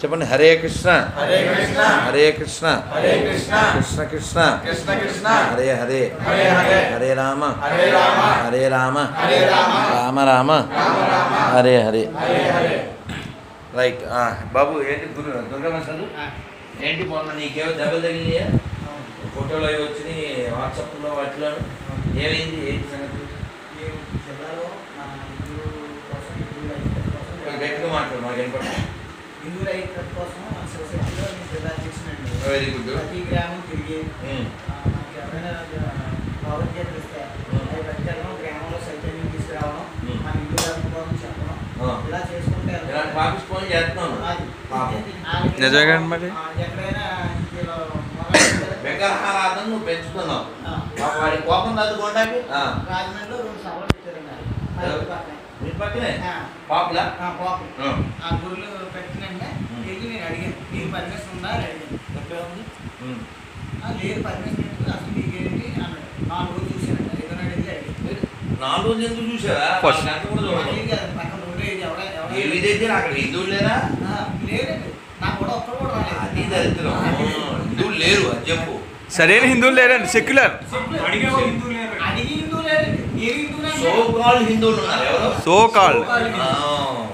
చెప్పండి హరే కృష్ణ. హరే కృష్ణ. హరే కృష్ణ. హరే కృష్ణ. కృష్ణ కృష్ణ. కృష్ణ కృష్ణ. హరే హరే. హరే హరే. హరే రామ. హరే రామ. హరే రామ. హరే రామ. రామ రామ. హరే హరే. హరే హరే. రైట్ బాబు ఏంటి గురు దుర్గమ్మ చదువు ఏంటి మొన్న నీకేమో దెబ్బలు తగిలినాయా? ఫోటోలు అవి వచ్చినాయి వాట్సాప్లో వాటిలో. ఏమైంది ఏంటి సంగతి? గట్టిగా మాట్లాడు మాకు వినపడుతుంది ఐక్యత కోసం మన శివశక్తిలో నేను జిల్లా అధ్యక్షుడండి వెరీ గుడ్ ప్రతి గ్రామం తిరిగి. ఆ, మనకి ఎవరైనా ఇస్తే Hmm. అవి గ్రామంలో చైతన్యం తీసుకురావడం Hmm. మన హిందూ ధర్మం కోసం చెప్పడం. ఇలా చేసుకుంటే ఫోన్ చేస్తున్నాను. నిజమే మరి? ఎక్కడైనా విగ్రహారాధన నువ్వు పెంచుతున్నావు. వాడి కోపం చదువుకోండి రాజమండ్రిలో రెండు సభలు పక్కనే. పాపులా? ఆ, పాపం. ఆ. గురులు పెట్టినంటే. వెళ్ళి నేను అడిగాను నీకు పర్మిషన్ ఉందా? అని అడిగాను. తప్పే ఉంది ఉమ్. "ఆ, లేదు పర్మిషన్ అసలు నీకేంటి అన్నాడు. నాలుగు రోజులు చూశానంట వెళ్ళి అడిగాను నాలుగు రోజులు ఎందుకు చూసావా First. గంట కూడా చూడదు "మళ్ళీ కాదు, పక్కన ఉండే ఇది ఎవడ- ఎవడ-" ఏ విధైతే అక్కడ హిందువులు లేరా? "ఆ, లేదండి. నాకు కూడా ఒక్కడు కూడా రాలేదు. అది దరిద్రం. హిందువులు లేరు అది చెప్పు. సరైన హిందువులు లేరండి. సెక్యులర్ అడిగే వాళ్ళు హిందువు లేరు. అడిగి హిందువు లేరండి ఏ హిందువు సో కాల్ హిందువులు ఉన్నారు ఎవరు సో కాల్డ్ ఆ.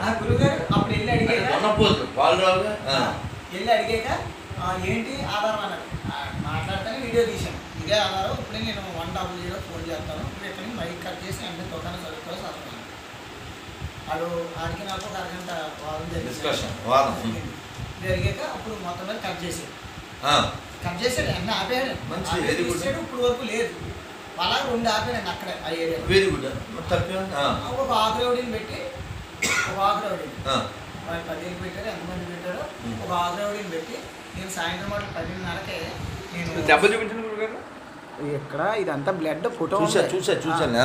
ఆ గురుగారు అప్పుడు వెళ్ళి రావుగా ఆ. వెళ్ళి అడిగాక "ఆ, ఏంటి ఆధారం అన్నాడు "ఆ, మాట్లాడతానే వీడియో తీశాను. ఇదే ఆధారం ఇప్పుడే నేను వన్ డబుల్ జీరో ఫోన్ చేస్తాను. ఇప్పుడు ఇక్కడ మైక్ కట్ చేసి అంటే దుకాణం చదువుకోవాలి చదువుతాను వాడు ఆడికి నాకు ఒక అరగంట వాదం జరిగింది. జరిగాక అప్పుడు మొత్తం మీద కట్ చేసాడు ఆ. కట్ చేసాడు అన్నీ ఆపేయాడు. తీసాడు ఇప్పుడు వరకు లేదు. అలా రెండు ఆపాడు అక్కడే ఆ ఏరియాలో. Very good. ఒక ఆగ్రౌడిని పెట్టి ఒక ఆగ్రౌడిని ఆ. వాళ్ళు పదిహేను పెట్టారు ఎంతమంది పెట్టారో. ఒక ఆగ్రౌడిని పెట్టి నేను సాయంత్రం మాట పదిన్నరకే నేను దెబ్బలు చూపించండి గురుగారు. ఇక్కడ ఇదంతా బ్లడ్ ఫోటో చూసా. చూసా చూసాను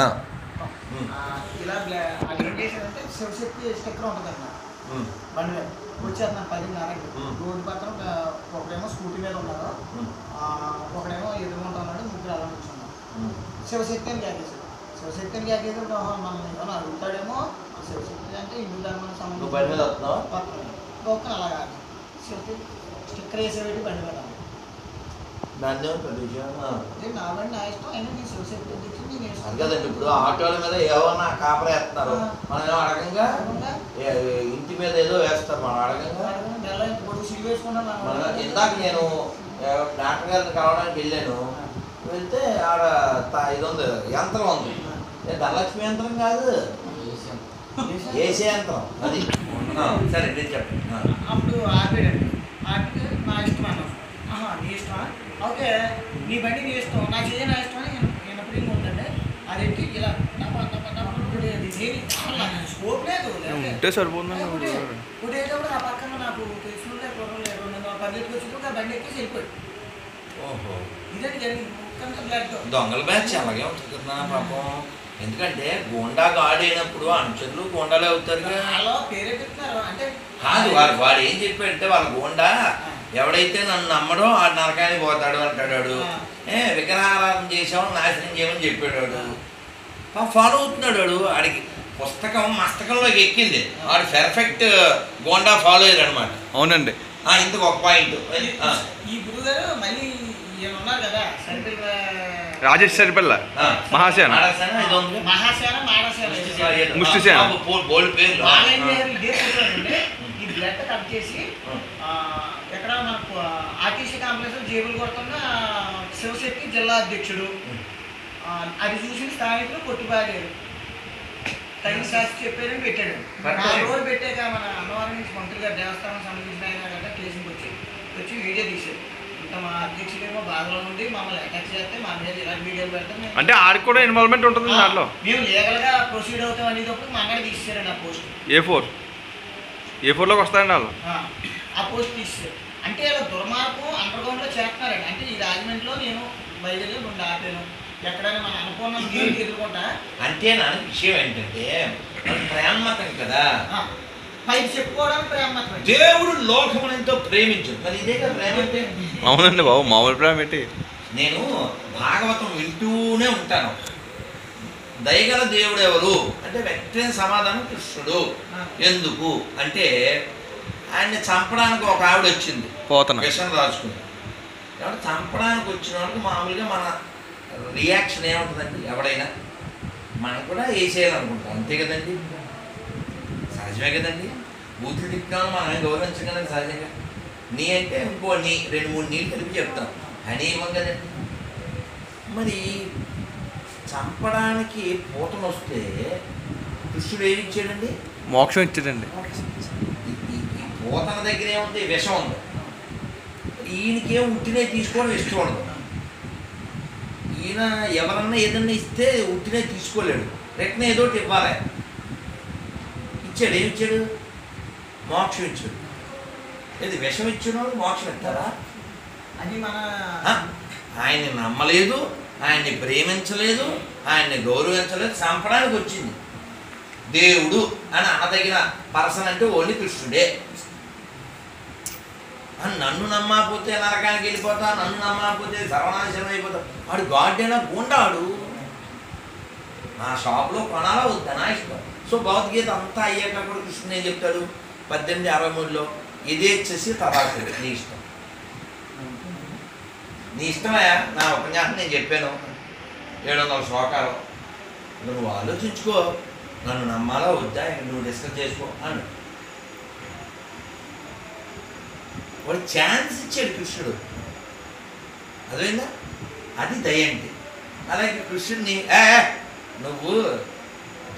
ఇలా బ్ల- అది ఏం చేశారంటే శివశక్తి స్టిక్కర్ ఉంటుంది ఉమ్. బండి మీద. వచ్చేస్తున్నాను పదిన్నరకి. రోడ్డు పక్కన ఒక ఒకడేమో స్కూటీ మీద ఉన్నారు ఒకడేమో ఎదురుకుంటా ఉన్నాడు ముగ్గురు అలా కూర్చున్నారు ఉమ్. శివశక్తి అని క్యాకేశాడు శివశక్తి అని క్యాకేసాడు మనం ఏమైనా అడుగుతాడేమో? శివశక్తి అంటే హిందూ ధర్మానికి నువ్వు బండి మీద వస్తున్నావా అలాగా శక్తి స్టిక్కర్ వేసేవాటి బండి మీద శివశక్తి. కదండి ఇప్పుడు ఆటోల మీద ఏమన్నా కాపరా వేస్తున్నారు. మనం ఏమో అడగంగా? ఇంటి మీద ఏదో వేస్తారు మనం అడగంగా. ఇందాక నేను డాక్టర్ గారిని కలవడానికి వెళ్ళాను. వెళ్తే ఆడ ఇది ఉంది యంత్రం ఉంది. ఏ, ధనలక్ష్మి యంత్రం కాదు. ఏసీ యంత్రం. అది. ఆ, సరే నేను చెప్పండి. అప్పుడు ఆపాడండి ఆపి నా ఇష్టం అన్నాను ఆహా నీ ఇష్టమా? ఓకే నీ బండి నీ ఇష్టం. నా చేయ నా ఇష్టం అని నేను ఎప్పుడు ఏమి ఉంటుండే అదేంటి ఇలా నాకు స్కోప్ లేదు ఉంటే లేకపోతే గురుగారు. కొట్టేటప్పుడు నా పక్కన నాకు తెలిసిన లేదు నేను పరిగెత్తుకు వచ్చినప్పుడు ఆ బండి ఎక్కేసి వెళ్ళిపోయి ఓహో. ఇదండి జరిగింది దొంగల బ్యాచ్ అలాగే ఉంటుంది కదా పాపం. ఎందుకంటే గోండా ఆడైనప్పుడు అనుచరులు గోండాలే అవుతారుగా అలా పేరే చెప్తున్నారు అంటే కాదు వాడు వాడు ఏం చెప్పాడంటే వాళ్ళ గోండా ఎవడైతే నన్ను నమ్మడో ఆ నరకానికి పోతాడు అంటాడు ఏ విగ్రహారాధన చేసామని నాశనం చేయమని చెప్పాడు వాడు పాపం ఫాలో అవుతున్నాడు వాడు ఆడికి పుస్తకం మస్తకంలోకి ఎక్కింది. వాడు పెర్ఫెక్ట్ గోండా ఫాలో అయ్యారు అనమాట అవునండి ఇంతకు ఒక పాయింట్. ఈ గురుగారు మళ్ళీ రాజేష్ సరిపల్ల మహాసేన. మహాసేన మాడసేన ముష్టి సేన. బోల్డ్ పేర్లు వాళ్ళేం చేయాలి ఇదే చూడండి ఈ బ్లడ్ కట్ చేసి ఎక్కడ మనకు ఆర్టీసీ కాంప్లెక్స్ జేబులు కొడుతున్న శివశక్తి జిల్లా అధ్యక్షుడు. అది చూసిన స్థానికులు కొట్టిపాడారు తగిన శాస్త్రి చెప్పారని పెట్టాడు. ఆ రోజు పెట్టాక మన అన్నవరం నుంచి మంత్రి గారు దేవస్థానం సంబంధించిన ఆయన కదా స్టేషన్కి వచ్చి వచ్చి వీడియో తీశారు. ఇంకా మా అధ్యక్షుడేమో బాధలో ఉండి మమ్మల్ని అటాక్ చేస్తే మా మీద వీడియోలు పెడతాం అంటే ఆడికి కూడా ఇన్వాల్వ్మెంట్ ఉంటుంది దాంట్లో? మేము లీగల్గా ప్రొసీడ్ అవుతాం అనేటప్పుడు మా అన్నయ్య తీసేశారండి ఆ పోస్ట్. ఏ ఫోర్ ఏ ఫోర్లోకి వస్తాయండి వాళ్ళు? ఆ, ఆ పోస్ట్ తీసేశారు అంటే ఇలా దుర్మార్గం అండర్ గ్రౌండ్లో చేస్తున్నారండి అంటే ఈ రాజమండ్రిలో నేను బయలుదేరి రెండు ఆపాను. ఎక్కడైనా మన అనుకున్న ఎదుర్కొంటా? అంటే నా విషయం ఏంటంటే ప్రేమమతం కదా? దేవుడు లోకమునంతో ప్రేమించు. మరి ఇదే కదా ప్రేమ అంటే? అవునండి బాబు మామూలు ప్రేమ ఏంటి? నేను భాగవతం వింటూనే ఉంటాను. దయగల దేవుడు ఎవరు? అంటే వెంటనే సమాధానం కృష్ణుడు. ఎందుకు? అంటే ఆయన్ని చంపడానికి ఒక ఆవిడ వచ్చింది పోతన. విషం రాసుకుంది. కాబట్టి చంపడానికి వచ్చిన వాళ్ళకి మామూలుగా మన రియాక్షన్ ఏముంటుందండి? ఎవడైనా మనం కూడా వేసేయాలనుకుంటాం. అంతే కదండి? సహజమే కదండి? బూతులు తిట్టినాను మనం గౌరవించం కదండి సహజంగా. నీ అంటే ఇంకో నీ రెండు మూడు నీళ్ళు కలిపి చెప్తాం. అని ఇవ్వం కదండి. మరి చంపడానికి పూతను వస్తే కృష్ణుడు ఏమి ఇచ్చాడండి? మోక్షం ఇచ్చాడండి. ఈ- పూతన దగ్గర ఏముంది? విషం ఉంది. ఈయనకేం ఉట్టినే తీసుకోవడం ఇష్టం ఉండదు. ఈయన ఎవరన్నా ఏదన్నా ఇస్తే ఉట్టినే తీసుకోలేడు. రెట్న ఏదో ఒకటి ఇవ్వాలి. ఇచ్చాడు ఏమి ఇచ్చాడు? మోక్షం ఇచ్చాడు. ఏది విషం ఇచ్చిన వాళ్ళు మోక్షం ఇస్తారా అది మన? ఆయన్ని నమ్మలేదు ఆయన్ని ప్రేమించలేదు ఆయన్ని గౌరవించలేదు చంపడానికి వచ్చింది. దేవుడు అని అనదగిన పర్సన్ అంటే ఓన్లీ కృష్ణుడే. నన్ను నమ్మకపోతే నరకానికి వెళ్ళిపోతా నన్ను నమ్మకపోతే సర్వనాశనం అయిపోతా. వాడు గాడ్డైనా గుండాడు. నా షాప్లో కొనాలా వద్దా? నా ఇష్టం. సో భగవద్గీత అంతా అయ్యేటప్పుడు కూడా కృష్ణుడు ఏం చెప్తాడు? పద్దెనిమిది అరవై మూడులో ఇదేచ్చేసి తరాసరి నీ ఇష్టం. నీ ఇష్టమయ్యా నా ఉపన్యాసం నేను చెప్పాను. ఏడు వందల శ్లోకాలు. నువ్వు ఆలోచించుకో. నన్ను నమ్మాలా వద్దా? నువ్వు డిస్కస్ చేసుకో అని వాడు ఛాన్స్ ఇచ్చాడు కృష్ణుడు. అదేందా అది దయ అంటే అలాగే కృష్ణుడిని ఏ, నువ్వు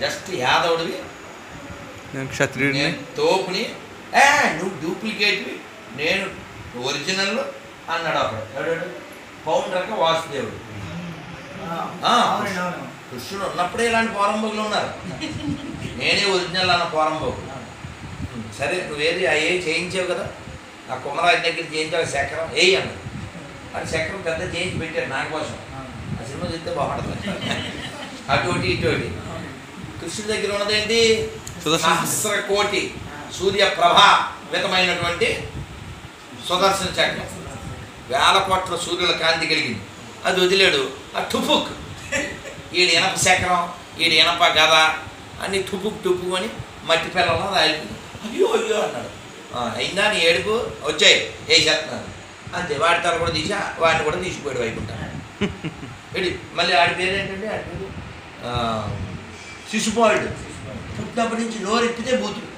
జస్ట్ యాదవుడివి. నేను క్షత్రియుడిని. నేను తోపుని. ఏ నువ్వు డూప్లికేట్వి నేను ఒరిజినల్ అన్నాడు అక్కడ ఎవడాడు పౌండ్రక వాసుదేవుడు. ఆ. అవునండి అవును. కృష్ణుడు ఉన్నప్పుడే ఇలాంటి పోరంబోగులు ఉన్నారు. నేనే ఒరిజినల్ అన్న పోరంబోగు సరే నువ్వేది ఆ ఏ చేయించావు కదా? ఆ కుమరాజు దగ్గర చేయించావు చక్రం ఏయి అన్నాడు అది చక్రం పెద్ద చేయించి పెట్టాడు నా కోసం ఆ సినిమా చూస్తే బాగుంటుంది. అటువంటి ఇటువంటి కృష్ణుడి దగ్గర ఉన్నదేంటి? సహస్ర కోటి సూర్య ప్రభావితమైనటువంటి సుదర్శన చక్రం. వేల కోట్ల సూర్యుల కాంతి కలిగింది. అది వదిలేడు. ఆ టుపుక్. ఈడు ఇనప చక్రం ఈడు ఇనప గద అన్ని టుపుక్ టుపుక్ అని మట్టి పిల్లల్లో రాలిపోయింది అయ్యో అయ్యో అన్నాడు. "ఆ, అయిందా నీ ఏడుపు? వచ్చాయి. ఏ చేస్తున్నాను? అంతే వాడి తల కూడా తీసి వాడిని కూడా తీసిపోయాడు వైకుంఠం. మళ్ళీ ఆడి పేరు ఏంటంటే ఆడి శిశుపాలుడు పుట్టినప్పటి నుంచి నోరెత్తితే బూతుడు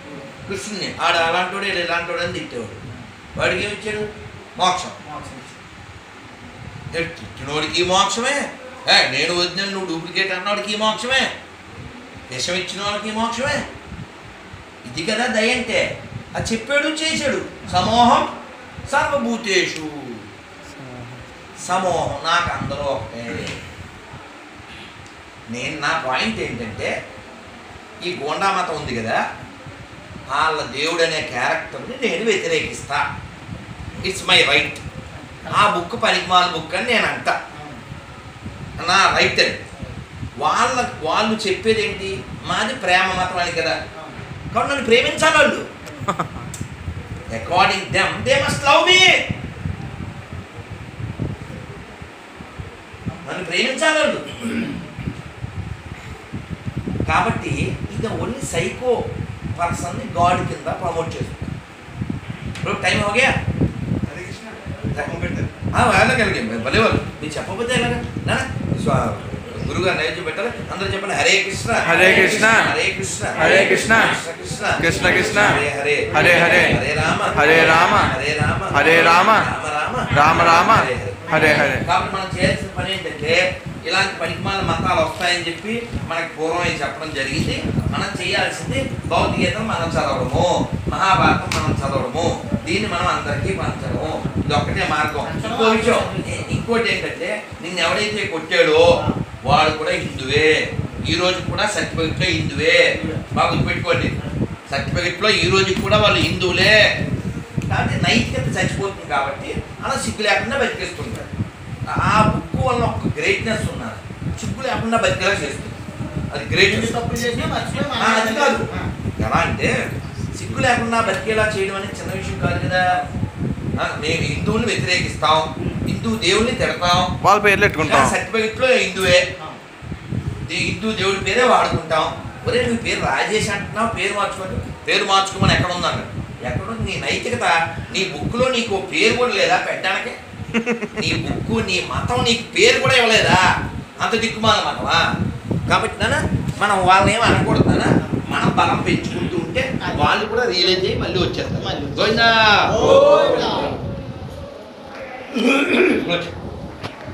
కృష్ణుని ఆడ అలాంటోడు ఇలాంటోడు అని తిట్టేవాడు. వాడికి ఏమి ఇచ్చాడు? మోక్షం. తిట్టినోడికి ఈ మోక్షమే? ఏ నేను వదిన నువ్వు డూప్లికేట్ అన్నవాడికి ఈ మోక్షమే? విషం ఇచ్చిన వాళ్ళకి ఈ మోక్షమే? ఇది కదా దయ అంటే అది చెప్పాడు చేశాడు. సమోహం సర్వభూతేషు. సమోహం. నాకు అందరూ ఒకటే నేను నా పాయింట్ ఏంటంటే ఈ గోండా మతం ఉంది కదా వాళ్ళ దేవుడు అనే క్యారెక్టర్ని నేను వ్యతిరేకిస్తా. ఇట్స్ మై రైట్ ఆ బుక్ పనికిమాల బుక్ అని నేను అంట. నా రైట్ అది వాళ్ళ వాళ్ళు చెప్పేది ఏంటి? మాది ప్రేమ మతం అని కదా. కాబట్టి నన్ను ప్రేమించాలి వాళ్ళు. According them they must love me నన్ను ప్రేమించాలి వాళ్ళు. కాబట్టి ఇది ఓన్లీ సైకో పర్సన్ని గాడ్ కింద ప్రమోట్ చేస్తుంది ఇప్పుడు టైం అవగా వెళ్ళగలిగే భలే వాళ్ళు మీరు చెప్పకపోతే ఎలాగా నా గురుగారు నైవేద్యం పెట్టాలి అందరూ చెప్పండి హరే కృష్ణ హరే కృష్ణ. హరే కృష్ణ హరే కృష్ణ. కృష్ణ కృష్ణ కృష్ణ. హరే హరే హరే హరే. హరే రామ హరే రామ. హరే రామ హరే రామ. రామ రామ రామ అదే అదే. కాబట్టి మనం చేయాల్సిన పని ఏంటంటే ఇలాంటి పనికిమాల మతాలు వస్తాయని చెప్పి మనకి పూర్వం చెప్పడం జరిగింది. మనం చేయాల్సింది భౌతికీతం మనం చదవడము. మహాభారతం మనం చదవడము. దీన్ని మనం అందరికీ పంచడము. ఇది ఒక్కటే మార్గం. ఇంకో విషయం ఇంకోటి ఏంటంటే నిన్ను ఎవడైతే కొట్టాడో వాడు కూడా హిందువే. ఈ రోజు కూడా సర్టిఫికెట్లో హిందువే. బాగా పెట్టుకోండి సర్టిఫికెట్లో ఈ రోజు కూడా వాళ్ళు హిందువులే. కాబట్టి నైతికత చచ్చిపోతుంది కాబట్టి అలా సిగ్గు లేకుండా బతికేస్తుంటారు. ఆ బుక్ వల్ల ఒక గ్రేట్నెస్ ఉన్నారు. సిగ్గు లేకుండా బతికేలా చేస్తుంది. అది గ్రేట్నెస్ అది కాదు. ఎలా అంటే సిగ్గు లేకుండా బతికేలా చేయడం అనేది చిన్న విషయం కాదు కదా. మేము హిందువుని వ్యతిరేకిస్తాం. హిందూ దేవుడిని తిడతాం. వాళ్ళ పేర్లు పెట్టుకుంటాం సర్టిఫికెట్లో హిందువే. ది- హిందూ దేవుడి పేరే వాడుకుంటాం. ఒరే నువ్వు పేరు రాజేష్ అంటున్నావు పేరు మార్చుకోండి. పేరు మార్చుకోమని ఎక్కడ ఉందన్నాడు. ఎక్కడుంది నీ నైతికత? నీ బుక్లో నీకు పేరు కూడా లేదా? పెట్టడానికి? నీ బుక్కు నీ మతం నీకు పేరు కూడా ఇవ్వలేదా? అంత దిక్కుమాల మతమా కాబట్టి నాన్న మనం వాళ్ళని ఏమి అనకూడదు నాన్న. మనం బలం పెంచుకుంటూ ఉంటే వాళ్ళు కూడా రియలైజ్ అయ్యి మళ్ళీ వచ్చేస్తారు. మళ్ళీ. గోవిందా.